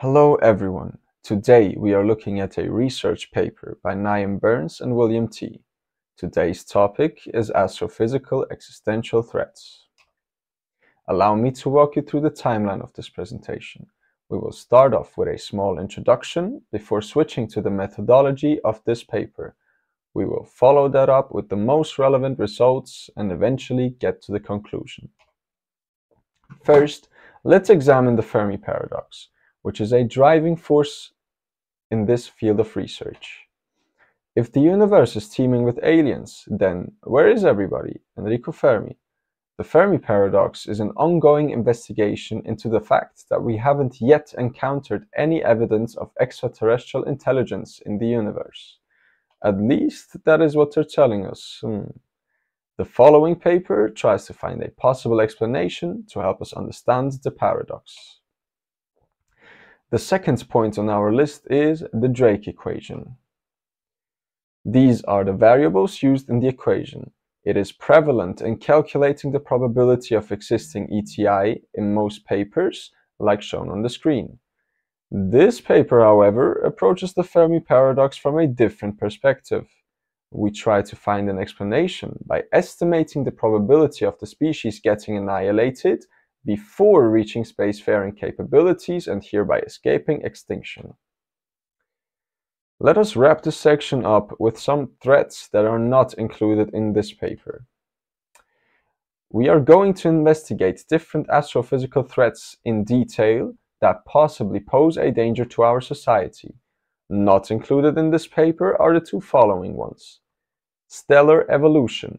Hello everyone. Today we are looking at a research paper by Niam Burns and William T. Today's topic is astrophysical existential threats. Allow me to walk you through the timeline of this presentation. We will start off with a small introduction before switching to the methodology of this paper. We will follow that up with the most relevant results and eventually get to the conclusion. First, let's examine the Fermi paradox, which is a driving force in this field of research. If the universe is teeming with aliens, then where is everybody? Enrico Fermi. The Fermi paradox is an ongoing investigation into the fact that we haven't yet encountered any evidence of extraterrestrial intelligence in the universe. At least that is what they're telling us. Hmm. The following paper tries to find a possible explanation to help us understand the paradox. The second point on our list is the Drake equation. These are the variables used in the equation. It is prevalent in calculating the probability of existing ETI in most papers, like shown on the screen. This paper, however, approaches the Fermi paradox from a different perspective we try to find an explanation by estimating the probability of the species getting annihilated before reaching spacefaring capabilities and hereby escaping extinction. Let us wrap this section up with some threats that are not included in this paper. We are going to investigate different astrophysical threats in detail that possibly pose a danger to our society not included in this paper are the two following ones. Stellar evolution.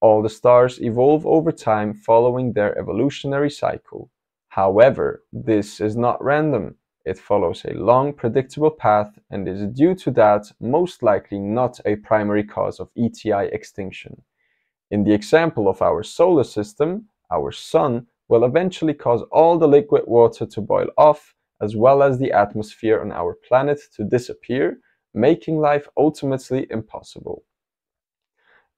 All the stars evolve over time following their evolutionary cycle. However, this is not random. It follows a long, predictable path and is due to that most likely not a primary cause of ETI extinction. In the example of our solar system, our sun will eventually cause all the liquid water to boil off as well as the atmosphere on our planet to disappear, making life ultimately impossible.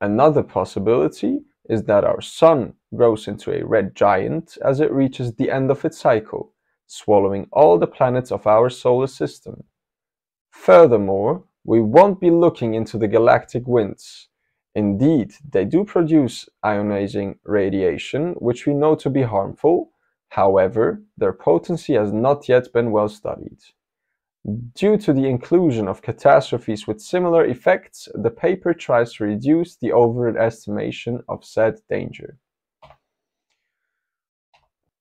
Another possibility is that our sun grows into a red giant as it reaches the end of its cycle, swallowing all the planets of our solar system. Furthermore, we won't be looking into the galactic winds. Indeed, they do produce ionizing radiation, which we know to be harmful, However, their potency has not yet been well studied. Due to the inclusion of catastrophes with similar effects, the paper tries to reduce the overestimation of said danger.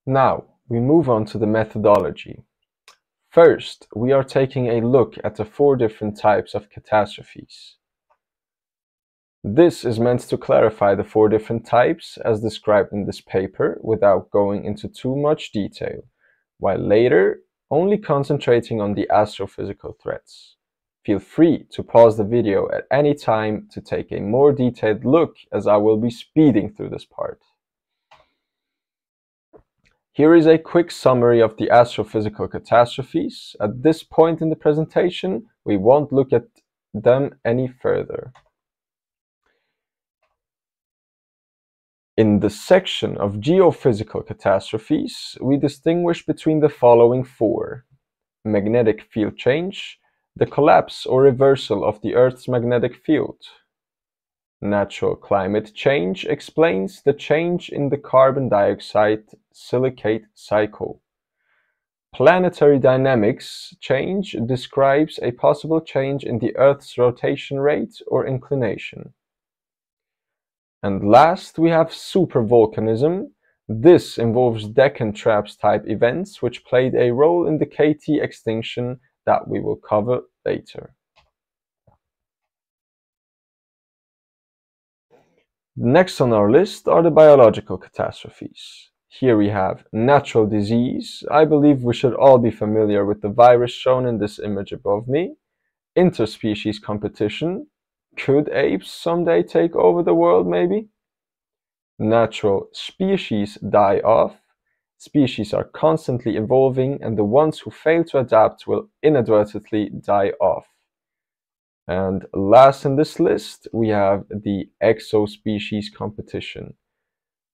Now, we move on to the methodology. First, we are taking a look at the four different types of catastrophes. This is meant to clarify the four different types as described in this paper without going into too much detail, while later only concentrating on the astrophysical threats. Feel free to pause the video at any time to take a more detailed look as I will be speeding through this part. Here is a quick summary of the astrophysical catastrophes. At this point in the presentation, we won't look at them any further. In the section of geophysical catastrophes, we distinguish between the following four. Magnetic field change, the collapse or reversal of the Earth's magnetic field. Natural climate change explains the change in the carbon dioxide silicate cycle. Planetary dynamics change describes a possible change in the Earth's rotation rate or inclination. And last, we have supervolcanism. This involves Deccan Traps type events, which played a role in the KT extinction that we will cover later. Next on our list are the biological catastrophes. Here we have natural disease. I believe we should all be familiar with the virus shown in this image above me. Interspecies competition, could apes someday take over the world, maybe? Natural species die off. Species are constantly evolving, and the ones who fail to adapt will inadvertently die off. And last in this list, we have the exospecies competition.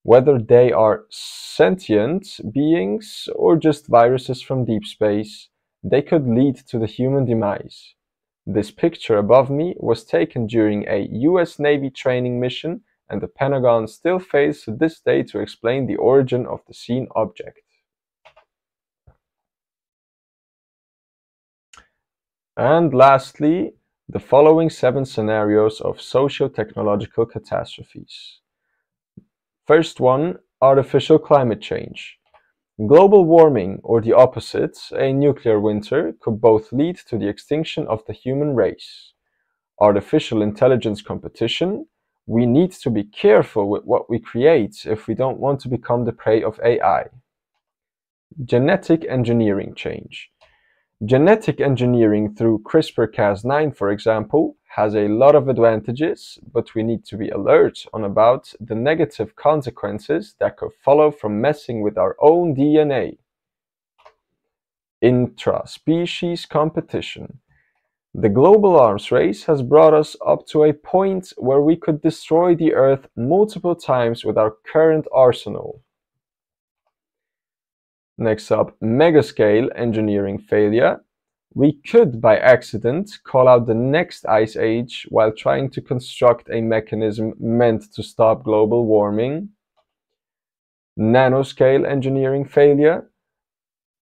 Whether they are sentient beings or just viruses from deep space, they could lead to the human demise. This picture above me was taken during a US Navy training mission and the Pentagon still fails to this day to explain the origin of the seen object. And lastly, the following seven scenarios of socio-technological catastrophes. First one, artificial climate change. Global warming, or the opposite, a nuclear winter, could both lead to the extinction of the human race. Artificial intelligence competition, we need to be careful with what we create if we don't want to become the prey of AI. Genetic engineering change. Genetic engineering through CRISPR-Cas9, for example, has a lot of advantages, but we need to be alert on about the negative consequences that could follow from messing with our own DNA. Intra-species competition. The global arms race has brought us up to a point where we could destroy the Earth multiple times with our current arsenal. Next up, megascale engineering failure. We could, by accident, call out the next ice age while trying to construct a mechanism meant to stop global warming. Nanoscale engineering failure.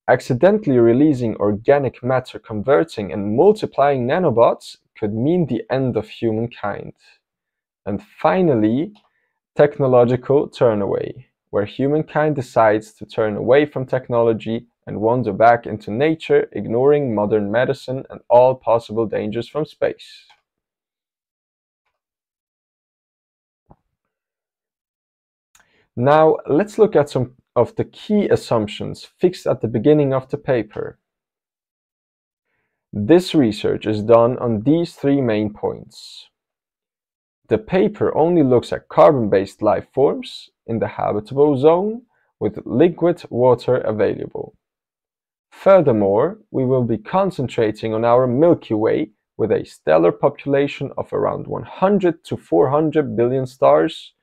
Accidentally releasing organic matter converting and multiplying nanobots could mean the end of humankind. And finally, technological turnaway where humankind decides to turn away from technology and wander back into nature, ignoring modern medicine and all possible dangers from space. Now, let's look at some of the key assumptions fixed at the beginning of the paper. This research is done on these three main points. The paper only looks at carbon-based life forms in the habitable zone with liquid water available. Furthermore, we will be concentrating on our Milky Way with a stellar population of around 100 to 400 billion stars.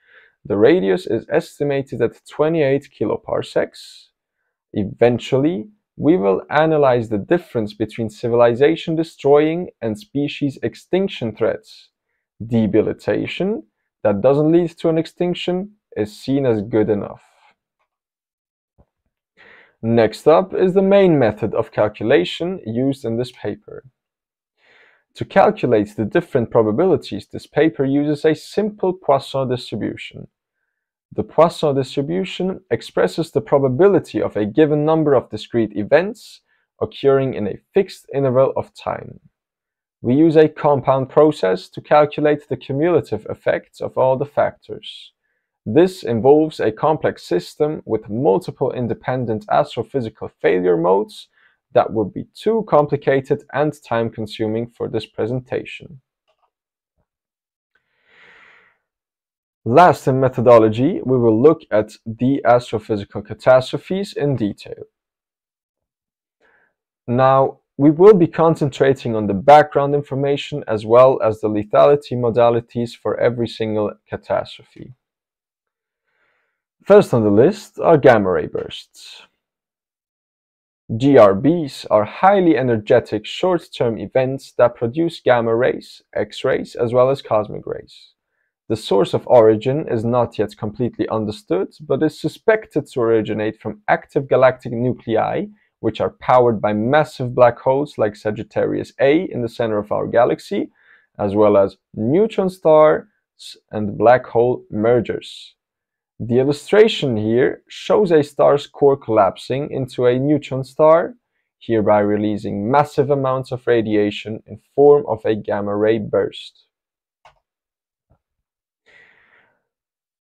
The radius is estimated at 28 kiloparsecs. Eventually, we will analyze the difference between civilization destroying and species extinction threats debilitation that doesn't lead to an extinction is seen as good enough. Next up is the main method of calculation used in this paper. To calculate the different probabilities, this paper uses a simple Poisson distribution. The Poisson distribution expresses the probability of a given number of discrete events occurring in a fixed interval of time. We use a compound process to calculate the cumulative effects of all the factors. This involves a complex system with multiple independent astrophysical failure modes that would be too complicated and time-consuming for this presentation. Last in methodology, we will look at the astrophysical catastrophes in detail. Now, we will be concentrating on the background information as well as the lethality modalities for every single catastrophe. First on the list are gamma ray bursts. GRBs are highly energetic short-term events that produce gamma rays, X-rays, as well as cosmic rays. The source of origin is not yet completely understood, but is suspected to originate from active galactic nuclei which are powered by massive black holes like Sagittarius A in the center of our galaxy, as well as neutron stars and black hole mergers. The illustration here shows a star's core collapsing into a neutron star, hereby releasing massive amounts of radiation in form of a gamma ray burst.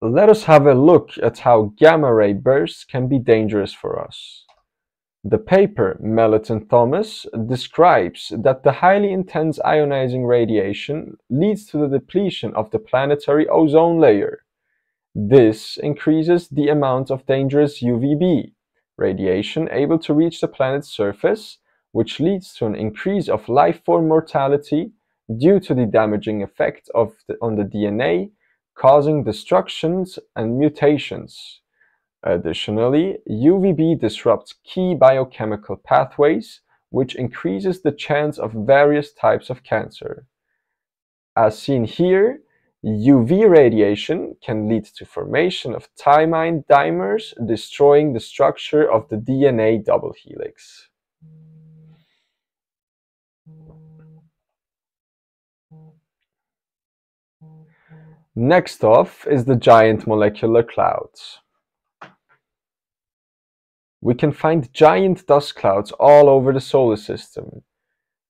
Let us have a look at how gamma ray bursts can be dangerous for us. The paper Melott Thomas describes that the highly intense ionizing radiation leads to the depletion of the planetary ozone layer. This increases the amount of dangerous UVB radiation able to reach the planet's surface, which leads to an increase of life form mortality due to the damaging effect of the, on the DNA, causing destructions and mutations. Additionally, UVB disrupts key biochemical pathways, which increases the chance of various types of cancer. As seen here, UV radiation can lead to formation of thymine dimers, destroying the structure of the DNA double helix. Next off is the giant molecular clouds. We can find giant dust clouds all over the solar system.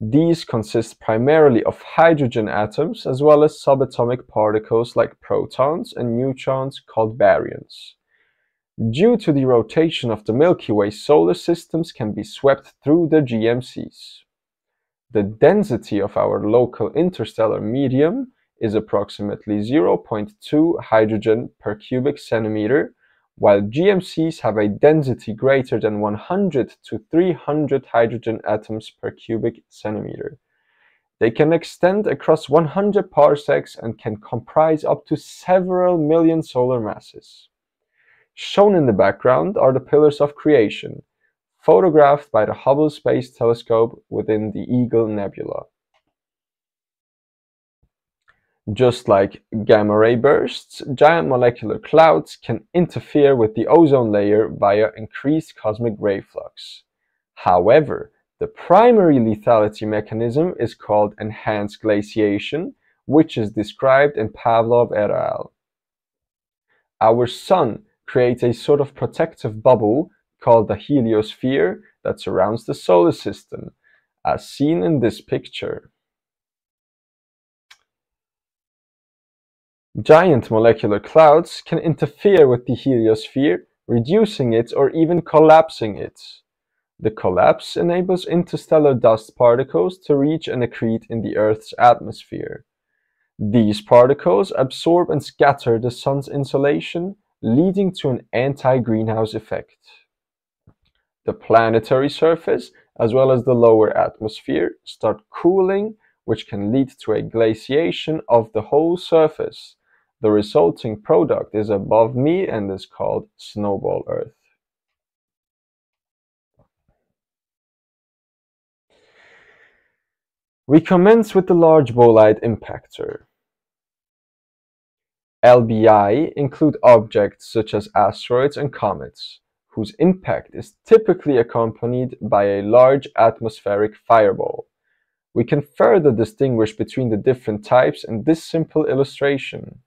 These consist primarily of hydrogen atoms as well as subatomic particles like protons and neutrons called baryons. Due to the rotation of the Milky Way, solar systems can be swept through the GMCs. The density of our local interstellar medium is approximately 0.2 hydrogen per cubic centimeter, while GMCs have a density greater than 100 to 300 hydrogen atoms per cubic centimeter. They can extend across 100 parsecs and can comprise up to several million solar masses. Shown in the background are the pillars of creation, photographed by the Hubble Space Telescope within the Eagle Nebula. Just like gamma ray bursts, giant molecular clouds can interfere with the ozone layer via increased cosmic ray flux. However, the primary lethality mechanism is called enhanced glaciation, which is described in Pavlov et al. Our sun creates a sort of protective bubble called the heliosphere that surrounds the solar system, as seen in this picture. Giant molecular clouds can interfere with the heliosphere, reducing it or even collapsing it. The collapse enables interstellar dust particles to reach and accrete in the Earth's atmosphere. These particles absorb and scatter the sun's insolation, leading to an anti-greenhouse effect. The planetary surface, as well as the lower atmosphere, start cooling, which can lead to a glaciation of the whole surface, the resulting product is above me and is called snowball Earth. We commence with the large bolide impactor. LBI include objects such as asteroids and comets, whose impact is typically accompanied by a large atmospheric fireball. We can further distinguish between the different types in this simple illustration.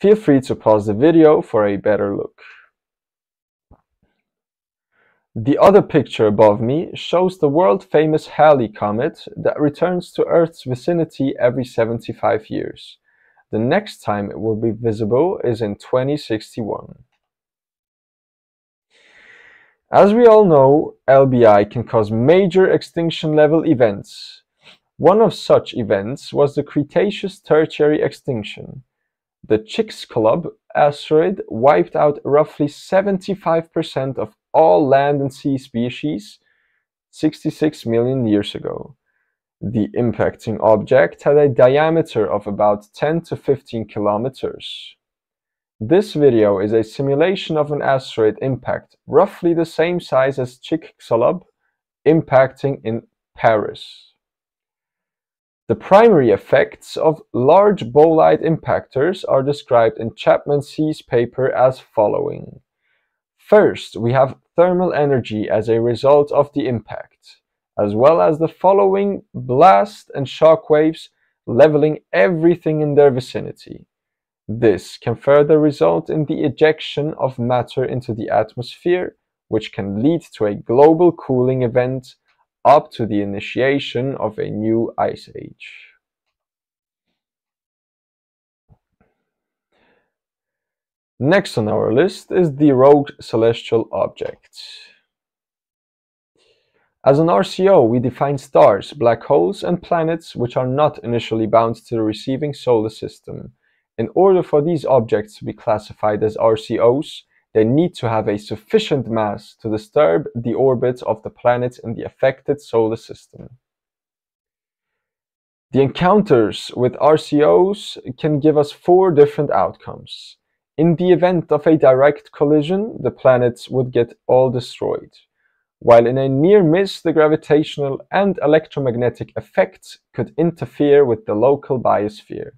Feel free to pause the video for a better look. The other picture above me shows the world-famous Halley comet that returns to Earth's vicinity every 75 years. The next time it will be visible is in 2061. As we all know, LBI can cause major extinction level events. One of such events was the Cretaceous Tertiary extinction, the Chicxulub asteroid wiped out roughly 75% of all land and sea species 66 million years ago. The impacting object had a diameter of about 10 to 15 kilometers. This video is a simulation of an asteroid impact roughly the same size as Chicxulub impacting in Paris. The primary effects of large bolide impactors are described in Chapman C's paper as following. First, we have thermal energy as a result of the impact, as well as the following blast and shock waves leveling everything in their vicinity. This can further result in the ejection of matter into the atmosphere, which can lead to a global cooling event up to the initiation of a new ice age. Next on our list is the rogue celestial objects. As an RCO, we define stars, black holes, and planets which are not initially bound to the receiving solar system. In order for these objects to be classified as RCOs, they need to have a sufficient mass to disturb the orbits of the planets in the affected solar system. The encounters with RCOs can give us four different outcomes. In the event of a direct collision, the planets would get all destroyed. while in a near miss the gravitational and electromagnetic effects could interfere with the local biosphere.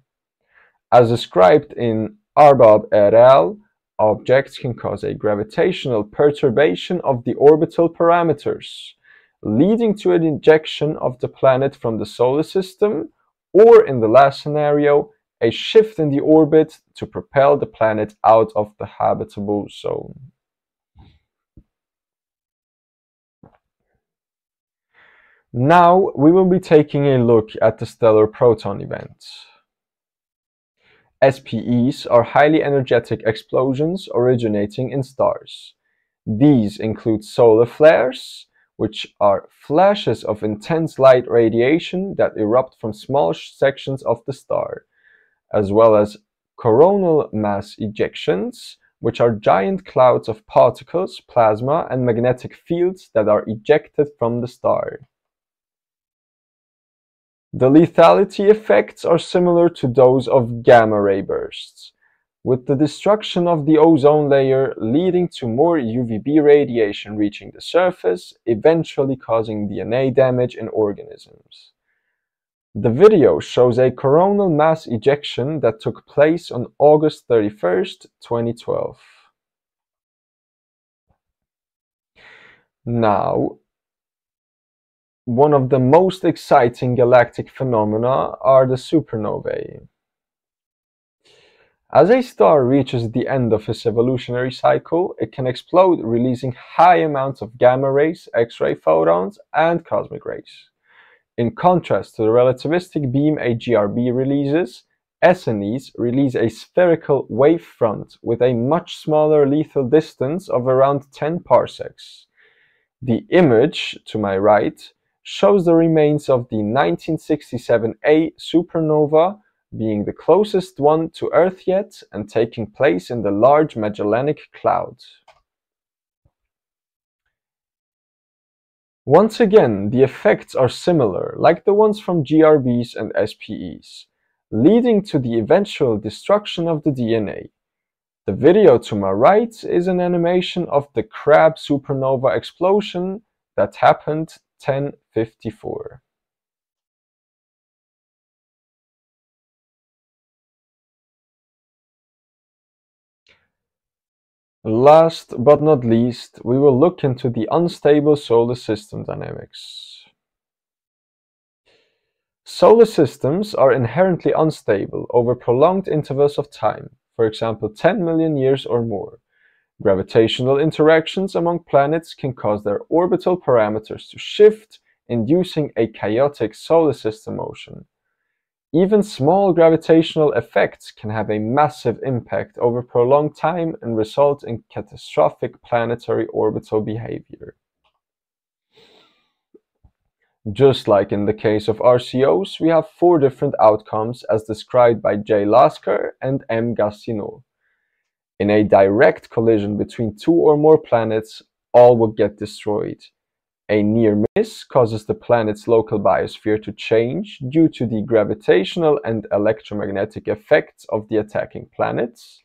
As described in Arbab et al., objects can cause a gravitational perturbation of the orbital parameters, leading to an ejection of the planet from the solar system, or in the last scenario, a shift in the orbit to propel the planet out of the habitable zone. Now we will be taking a look at the stellar proton events. SPEs are highly energetic explosions originating in stars. These include solar flares, which are flashes of intense light radiation that erupt from small sections of the star, as well as coronal mass ejections, which are giant clouds of particles, plasma, and magnetic fields that are ejected from the star. The lethality effects are similar to those of gamma ray bursts, with the destruction of the ozone layer leading to more UVB radiation reaching the surface, eventually causing DNA damage in organisms. The video shows a coronal mass ejection that took place on August 31, 2012. Now, one of the most exciting galactic phenomena are the supernovae. As a star reaches the end of its evolutionary cycle, it can explode, releasing high amounts of gamma rays, X-ray photons, and cosmic rays. In contrast to the relativistic beam a GRB releases, SNEs release a spherical wavefront with a much smaller lethal distance of around 10 parsecs. The image to my right shows the remains of the 1967A supernova being the closest one to Earth yet and taking place in the Large Magellanic Cloud. Once again, the effects are similar, like the ones from GRBs and SPEs, leading to the eventual destruction of the DNA. The video to my right is an animation of the Crab supernova explosion that happened 1054. Last but not least, we will look into the unstable solar system dynamics. Solar systems are inherently unstable over prolonged intervals of time, for example 10 million years or more. Gravitational interactions among planets can cause their orbital parameters to shift, inducing a chaotic solar system motion. Even small gravitational effects can have a massive impact over prolonged time and result in catastrophic planetary orbital behavior. Just like in the case of RCOs, we have four different outcomes as described by J. Laskar and M. Gastineau. In a direct collision between two or more planets, all will get destroyed. A near miss causes the planet's local biosphere to change due to the gravitational and electromagnetic effects of the attacking planets.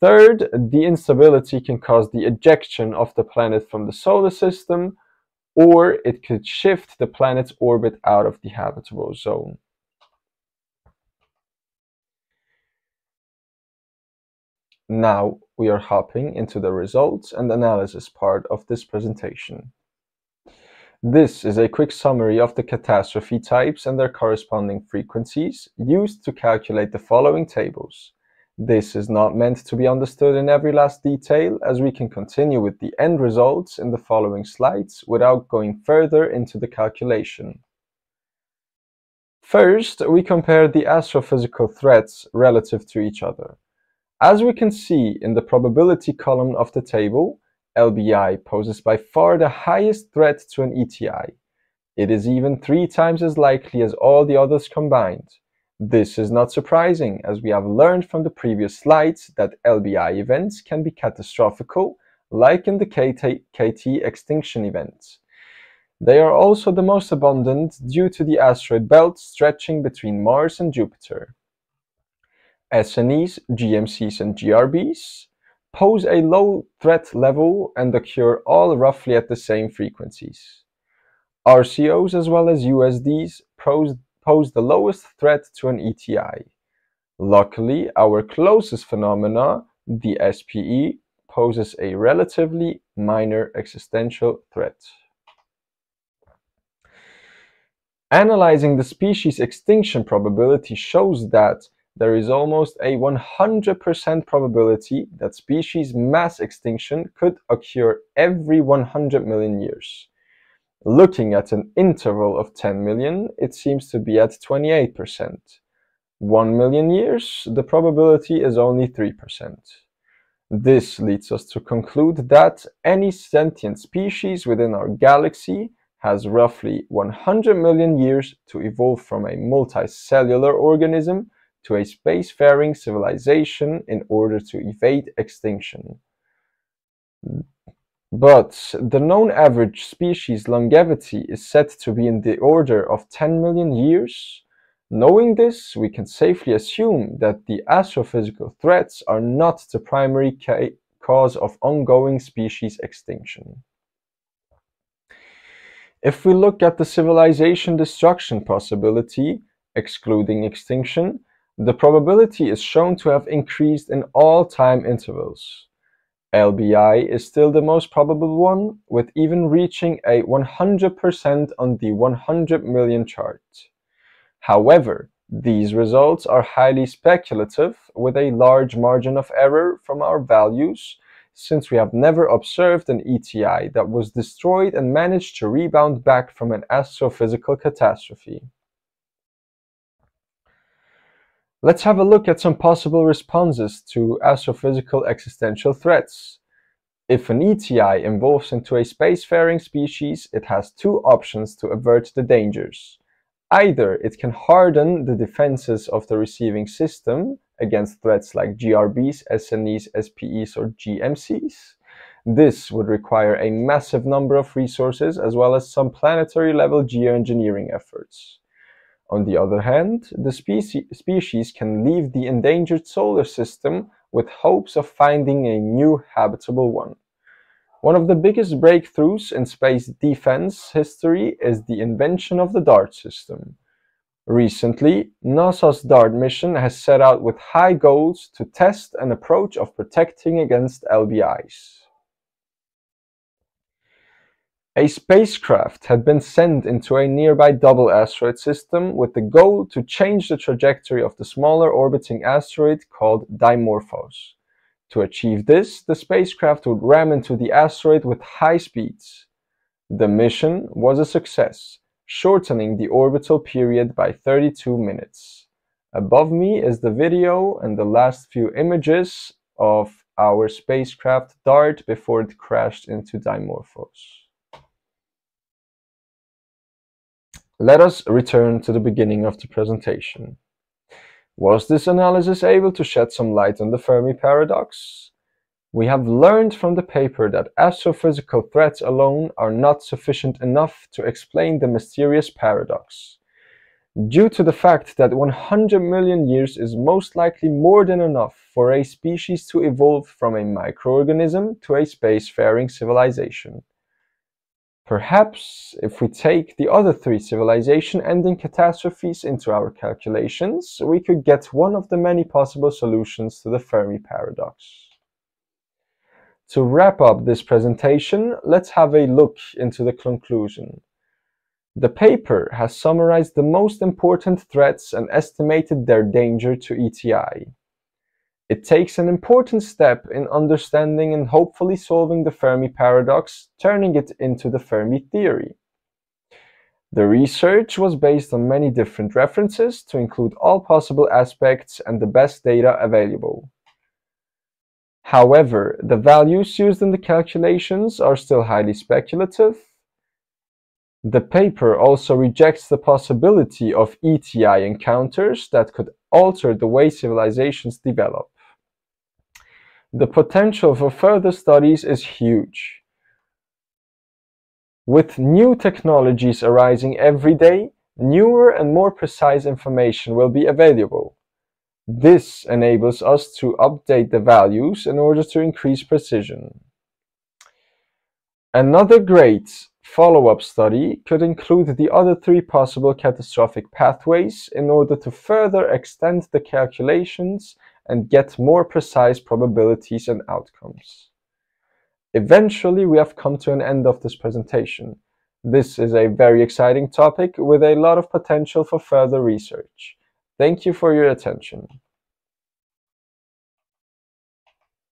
Third, the instability can cause the ejection of the planet from the solar system, or it could shift the planet's orbit out of the habitable zone. Now we are hopping into the results and analysis part of this presentation. This is a quick summary of the catastrophe types and their corresponding frequencies used to calculate the following tables. This is not meant to be understood in every last detail as we can continue with the end results in the following slides without going further into the calculation. First, we compare the astrophysical threats relative to each other. As we can see in the probability column of the table, LBI poses by far the highest threat to an ETI. It is even three times as likely as all the others combined. This is not surprising, as we have learned from the previous slides that LBI events can be catastrophical, like in the KT, KT extinction events. They are also the most abundant due to the asteroid belt stretching between Mars and Jupiter. SNEs, GMCs, and GRBs pose a low threat level and occur all roughly at the same frequencies. RCOs as well as USDs pose, pose the lowest threat to an ETI. Luckily, our closest phenomena, the SPE, poses a relatively minor existential threat. Analyzing the species extinction probability shows that there is almost a 100% probability that species mass extinction could occur every 100 million years. Looking at an interval of 10 million, it seems to be at 28%. 1 million years, the probability is only 3%. This leads us to conclude that any sentient species within our galaxy has roughly 100 million years to evolve from a multicellular organism to a spacefaring civilization in order to evade extinction. But the known average species longevity is said to be in the order of 10 million years. Knowing this, we can safely assume that the astrophysical threats are not the primary cause of ongoing species extinction. If we look at the civilization destruction possibility, excluding extinction, the probability is shown to have increased in all time intervals. LBI is still the most probable one, with even reaching a 100% on the 100 million chart. However, these results are highly speculative, with a large margin of error from our values, since we have never observed an ETI that was destroyed and managed to rebound back from an astrophysical catastrophe. Let's have a look at some possible responses to astrophysical existential threats. If an ETI evolves into a spacefaring species, it has two options to avert the dangers. Either it can harden the defenses of the receiving system against threats like GRBs, SNEs, SPEs, or GMCs. This would require a massive number of resources as well as some planetary level geoengineering efforts. On the other hand, the specie species can leave the endangered solar system with hopes of finding a new habitable one. One of the biggest breakthroughs in space defense history is the invention of the DART system. Recently, NASA's DART mission has set out with high goals to test an approach of protecting against LBIs. A spacecraft had been sent into a nearby double asteroid system with the goal to change the trajectory of the smaller orbiting asteroid called Dimorphos. To achieve this, the spacecraft would ram into the asteroid with high speeds. The mission was a success shortening the orbital period by 32 minutes. Above me is the video and the last few images of our spacecraft DART before it crashed into Dimorphos. Let us return to the beginning of the presentation. Was this analysis able to shed some light on the Fermi paradox? We have learned from the paper that astrophysical threats alone are not sufficient enough to explain the mysterious paradox. Due to the fact that 100 million years is most likely more than enough for a species to evolve from a microorganism to a spacefaring civilization. Perhaps if we take the other three civilization-ending catastrophes into our calculations, we could get one of the many possible solutions to the Fermi paradox. To wrap up this presentation, let's have a look into the conclusion. The paper has summarized the most important threats and estimated their danger to ETI. It takes an important step in understanding and hopefully solving the Fermi paradox, turning it into the Fermi theory. The research was based on many different references to include all possible aspects and the best data available. However, the values used in the calculations are still highly speculative. The paper also rejects the possibility of ETI encounters that could alter the way civilizations develop. The potential for further studies is huge. With new technologies arising every day, newer and more precise information will be available. This enables us to update the values in order to increase precision. Another great follow-up study could include the other three possible catastrophic pathways in order to further extend the calculations and get more precise probabilities and outcomes. Eventually, we have come to an end of this presentation. This is a very exciting topic with a lot of potential for further research. Thank you for your attention.